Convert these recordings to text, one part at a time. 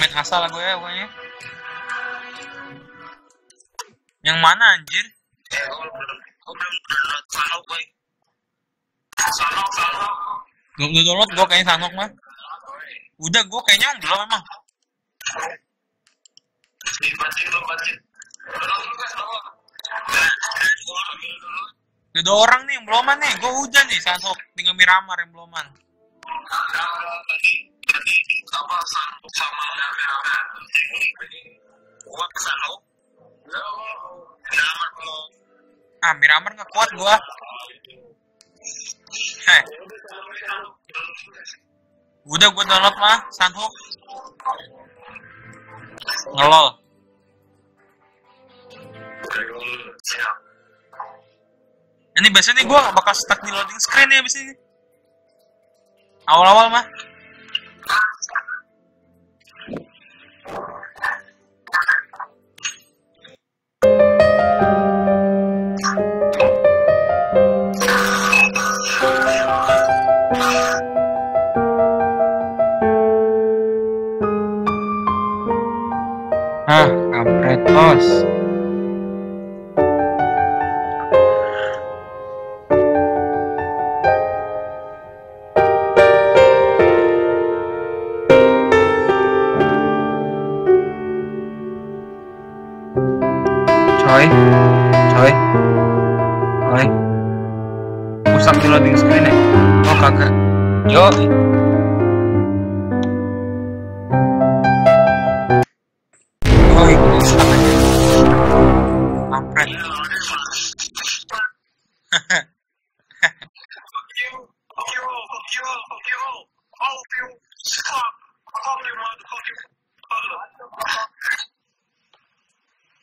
Main asal lah gue ya pokoknya. Yang mana anjir? Belum udah download gue kayaknya Sanok mah. Udah gue kayaknya belum emang. Dua orang nih yang beloman nih. Gue udah nih Sanok. Tinggal Miramar yang beloman. Jadi, apa sama Miramar? Gua ke Sanok. Miramar belum. Ah Miramar nggak kuat gue. Heh. Udah gue download mah Sanhok. Ngelol. Ini biasanya gue bakal stuck di loading screen ya abis ini. Awal-awal mah. Screen ya? Oh kagak. Yo. Eh,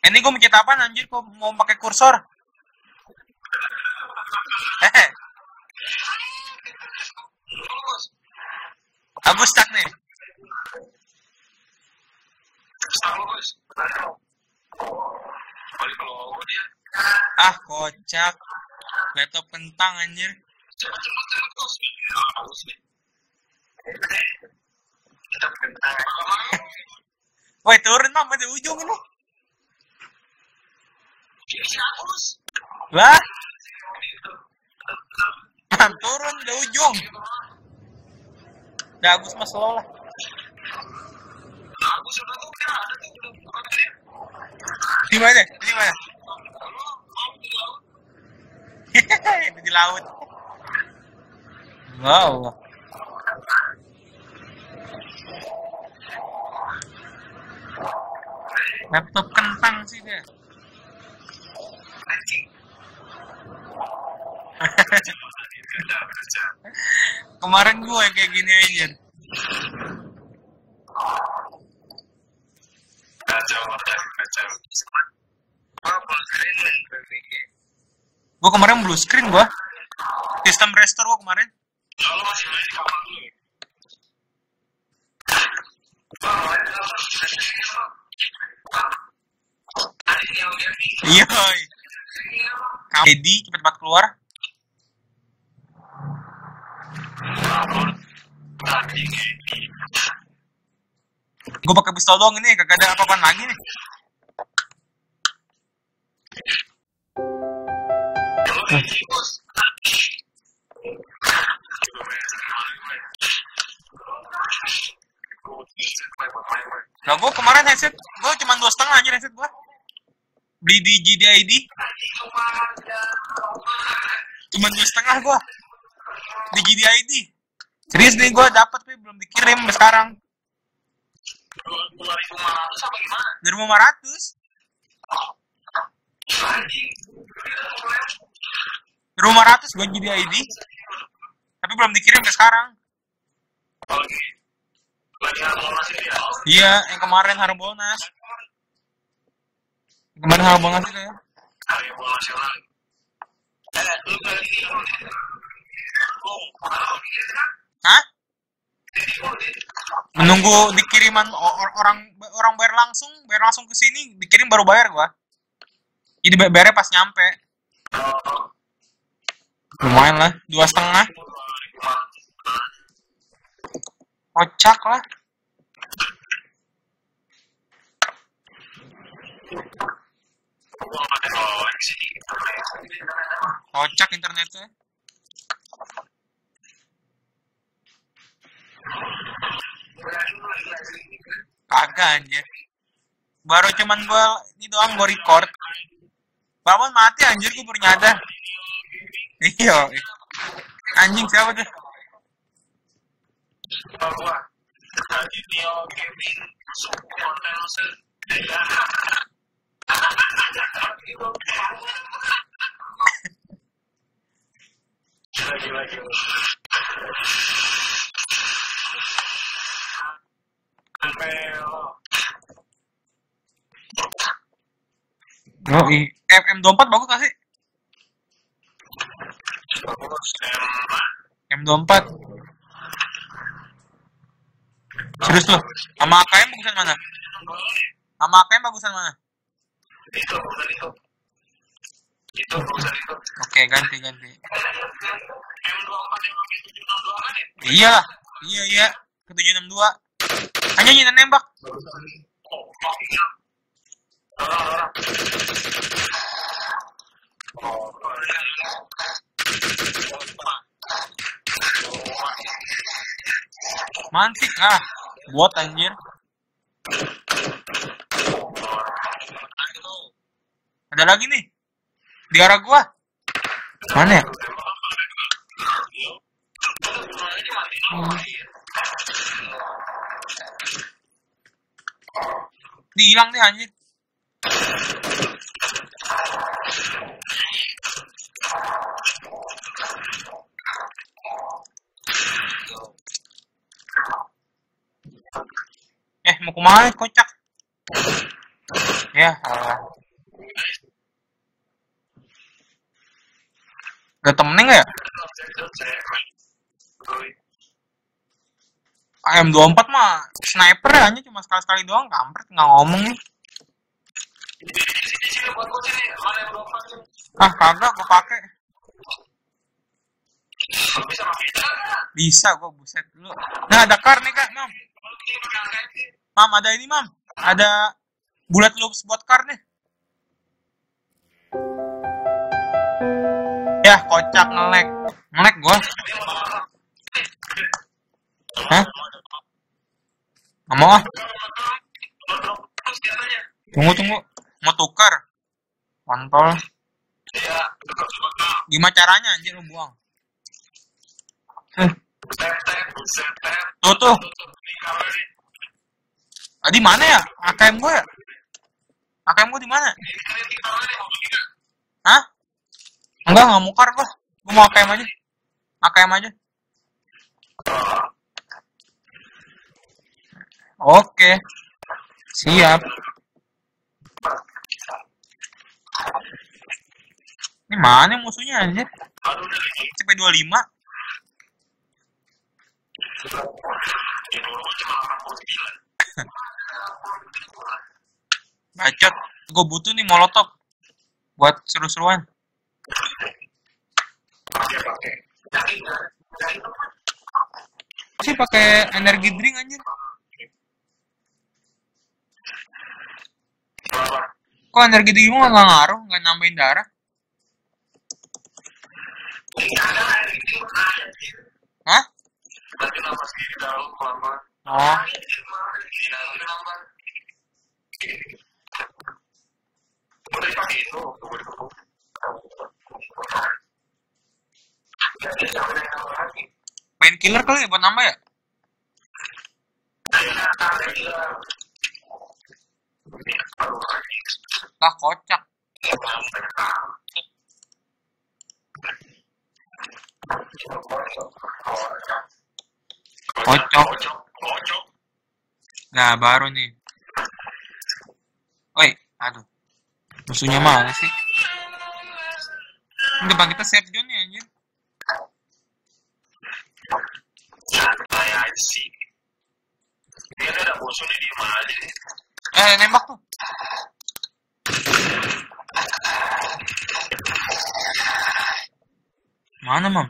Ini gue mencet apa anjir kok mau pakai kursor? Aku stuck nih. Ah, kocak. Laptop kentang anjir. Woi, turun mah di ujung ini. Lah, turun di ujung. Udah Agus mas slow lah. Bagus udah tuh kan ada tuh dia. Di mana? Di mana? Ini di laut. Wow. Laptop kentang sih dia. Kemarin gue kayak gini aja. Gue kemarin blue screen gue. Sistem restore gue kemarin. Iya. Kamu Edi cepet banget keluar. Gue pakai pistol doang ini, kagak ada apa-apaan lagi nih. Nah, gue kemarin headset, gue cuma dua setengah aja headset gue. Beli di GDID, cuma dua setengah gue. Di GDID. Serius nih gue dapat tapi belum dikirim sekarang. Dua ribu lima ratus apa gimana? Dari 500. Anjing. Dari 500 gue GDID. Tapi belum dikirim sampai sekarang. Ya. Iya, yang kemarin Harbolnas. Yang kemarin Harbolnas itu ya. Eh, lu Hah? Menunggu dikiriman orang orang bayar langsung, bayar langsung ke sini, dikirim baru bayar gua. Jadi bay- bayarnya pas nyampe. Lumayan lah, dua setengah. Kocak lah. Kocak internetnya. Anjir. Baru cuman gua ini doang gua record. Bangun mati anjir gua baru nyadar. Iya. Anjing siapa tuh? Bahwa tadi Neo. Oh. M M24 bagus gak sih? M24. Serius lo? Sama AKM bagusan mana? Sama AKM bagusan mana? Itu itu. Itu itu. Oke, ganti ganti. M24 yang pakai 762? Iya. Iya iya. Ke 762. Hanya nyentuh nembak. Mantik ah. Buat anjir. Ada lagi nih. Di arah gua. Mana ya? Dihilang deh anjir. Eh, mau ke mana kocak? Ya, alah. Ada temennya nggak ya? AM24 mah sniper ya hanya cuma sekali-sekali doang kampret nggak ngomong nih. Ah kagak gua pakai. Bisa gua buset dulu. Nah ada kar nih kak, mam. Mam ada ini mam. Ada bullet loops buat kar nih. Ya kocak ngelek. Ngelek gua. Hah? Nggak mau ah. Tunggu tunggu. Mau tukar. Kontol. Gimana caranya anjir lu buang? Tuh tuh. Ah, di mana ya? AKM gua ya? AKM gua di mana? Hah? Enggak, nggak mau kar gua. Gua mau AKM aja. AKM aja. Oke. Siap. Ini mana musuhnya anjir? CP25. Bacot. Gue butuh nih molotov. Buat seru-seruan. Sih pakai energi drink anjir. Kok energi gua nggak ngaruh, nggak nambahin darah? Hah? Oh, painkiller kali ya buat nambah ya? Lah kocak. Kocok. Nah, baru nih. Oi, aduh. Musuhnya mana sih? Ini depan kita safe zone ya anjir. Eh, nembak tuh. Gua, Pak?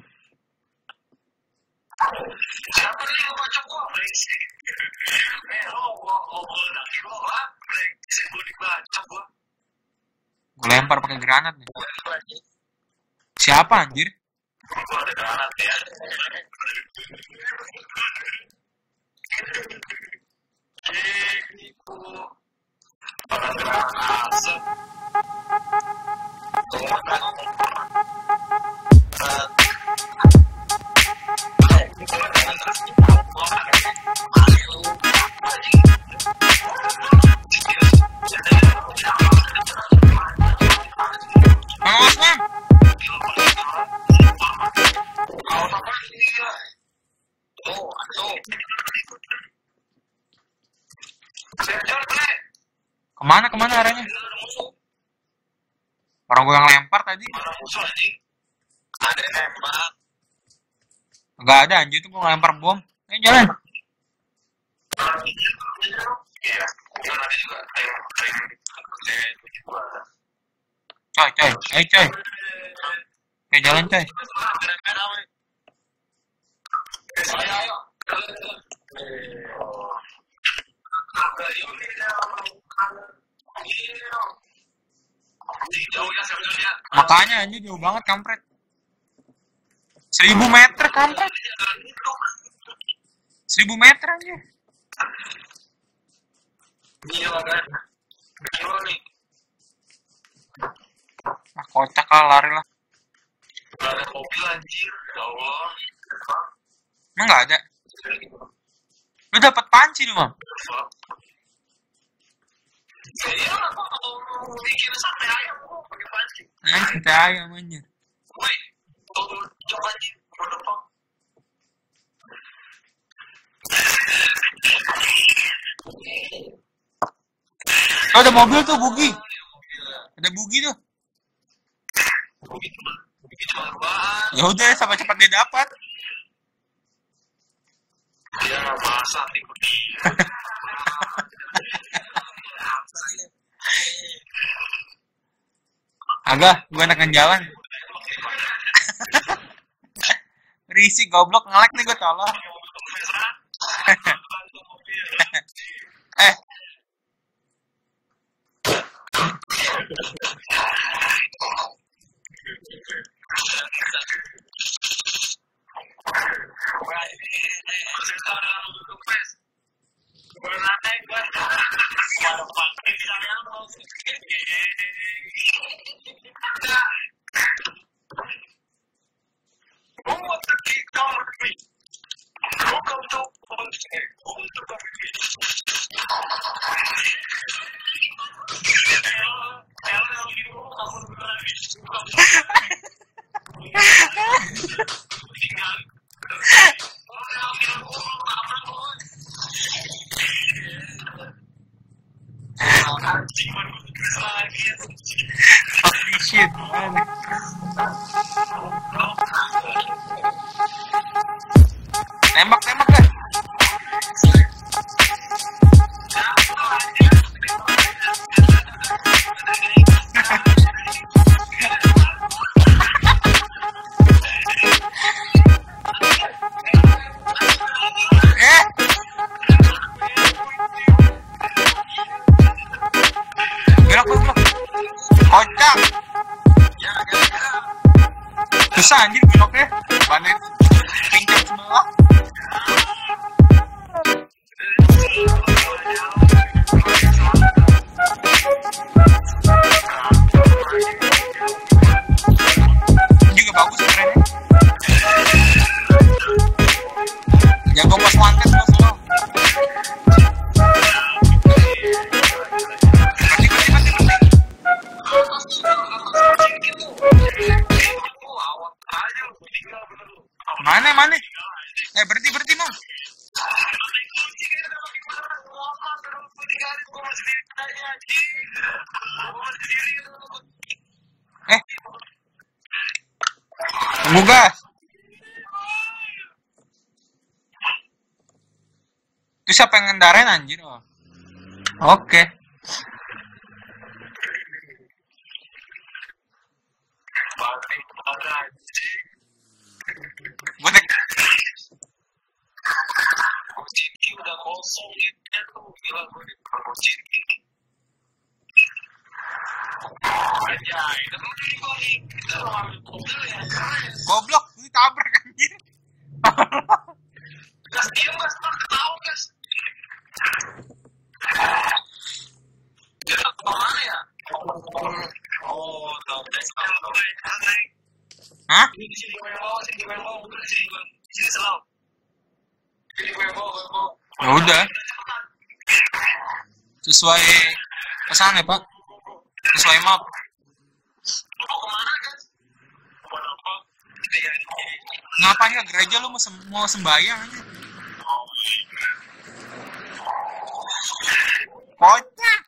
Gue lempar pakai granat nih. Siapa anjir? Ada nembak. Gak ada anjir tuh gue ngelempar bom. Ayo jalan. Coy, coy. Ayo coy. Ayo jalan coy. Ya. Makanya anjir jauh banget kampret. Seribu meter kampret. Seribu meter anjir. Iya kan. Gimana nih? Ah, kocak lah lari lah. Gak ada mobil anjir. Ya Allah. Emang gak ada? Lu dapet panci lu, Mam? Ya kok kalau bikin sate ayam kok pakai panci. Nah, kita ayam anjir. Woi, Oh, ada mobil tuh, Bugi. Ada Bugi tuh. Ya udah, sampai cepat dia dapat. Dia masa Agak, gue enakan jalan. Risik goblok ngelek nih gue tolong. eh, you Susah Eh, berhenti, berhenti, Mam. Eh. Gas. Itu siapa yang ngendarain anjir? Oh. Oke dek- Ciki udah kosong gitu tuh gila gue di Ciki aja itu kan ini kok nih kita mau ambil mobil ya keren Goblok, ditabrak anjir. gas diem gas tahu gas kita ke mana ya oh tahu gas tahu naik Hah? ini di sini gue yang bawa sini gue yang bawa bukan di sini gue sini selalu sini gue yang bawa gue yang bawa Ya udah, sesuai pesan ya, Pak. Sesuai map. Lu mau ke mana guys mau apa iya Ngapain ke gereja lu mau, sem- mau sembahyang aja? Kocak.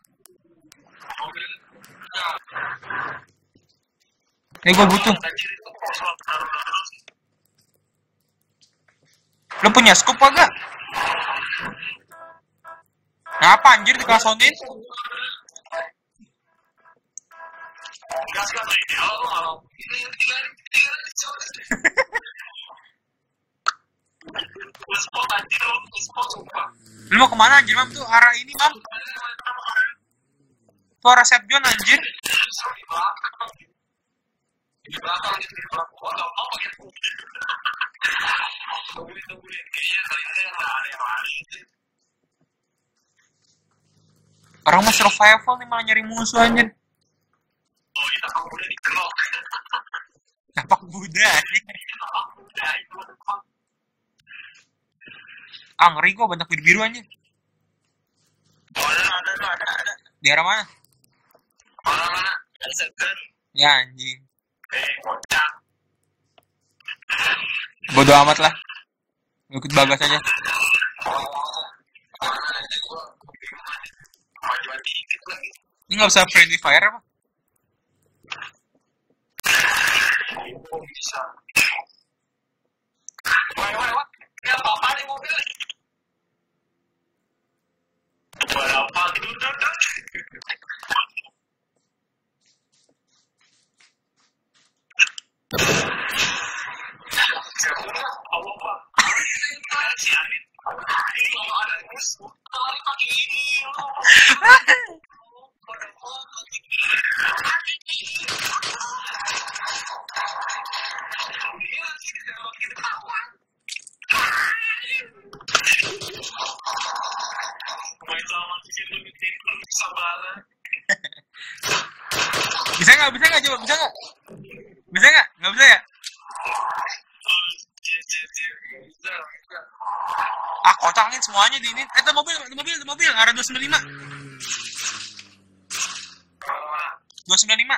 ya Eh, gue butuh. Lu punya scoop agak? Ngapa anjir dikelasonin? Ideal lu mau ke mana anjir, Mam? Tuh arah ini, Mam. Tuh arah Set John anjir. mau Orang mah survival nih malah nyari musuh anjir. Oh iya kamu udah Napak Buddha anjir. udah itu Ah, ngeri gua banyak biru-biru anjir. oh ada ada ada ada Di arah mana? mana mana ada segan Ya anjing. eh kocak Bodo amat lah. Ikut bagas aja. Ini nggak bisa friendly fire apa? Oh bisa wah wah wah ya apa nih mobil berapa duduk duduk Allah Pak. Si Amin. Ini kalau ada musuh, lari pagi ini. Main sama di situ bisa banget. Bisa nggak? Bisa nggak coba? Bisa nggak? Bisa nggak? Nggak bisa ya? Bisa, bisa. Ah, kocangin semuanya di ini. Eh, mobil, itu mobil, itu mobil. Arah 295. 295.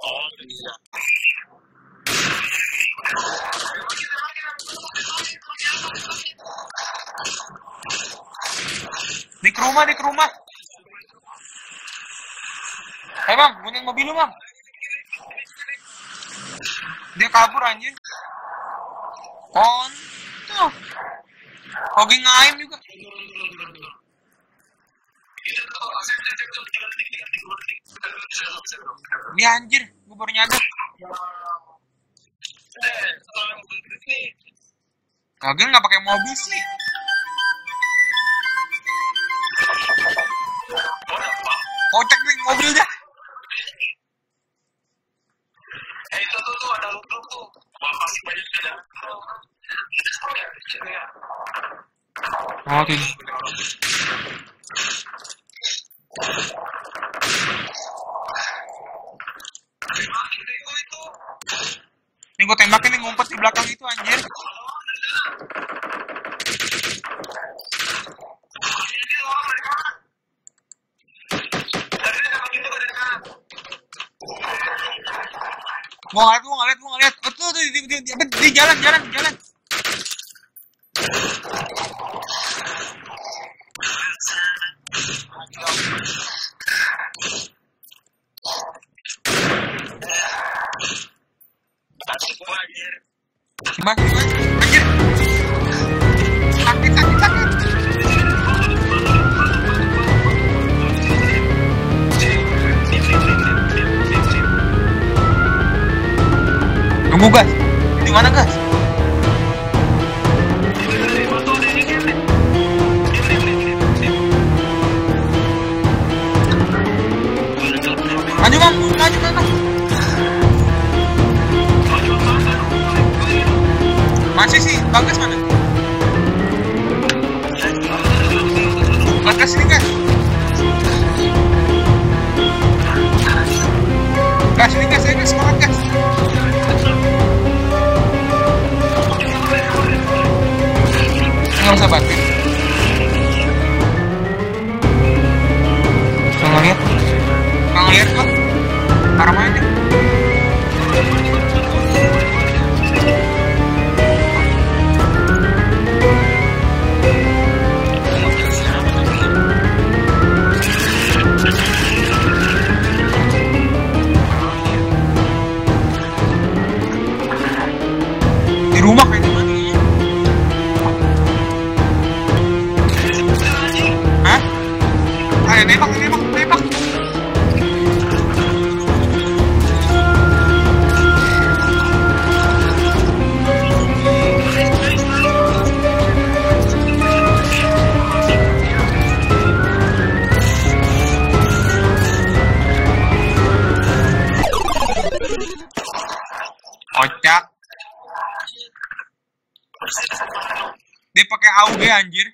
Oh, bisa. Di rumah, di rumah. Eh, Bang, gunain mobil lu, Bang. Dia kabur anjir. Kontol. Hogi ngaim juga. Dia anjir, gue baru nyadar. Kagak nggak pakai mobil sih. Kocak nih mobil dah. Itu. Nih gue tembakin nih ngumpet di belakang itu anjir. Ini ini. Gua ngeliat, gua ngeliat, gua ngeliat. Oh, tuh, tuh, di, di, di, di jalan, jalan, jalan. Tunggu gas. Di mana gas? Masih sih, bagus mana? Bagus ini kan? Kocak. Dia pakai AUG anjir.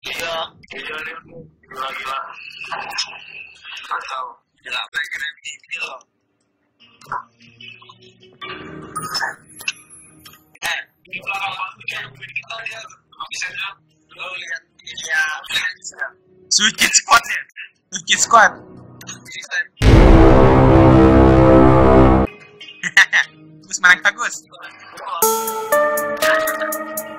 Iya. Gila, gila. Gila, pengen MVP loh. Eh, di belakang kita dia bisa bilang, lo lihat dia bisa. Suicide Squad ya? Suicide Squad. Guzmán Fagus.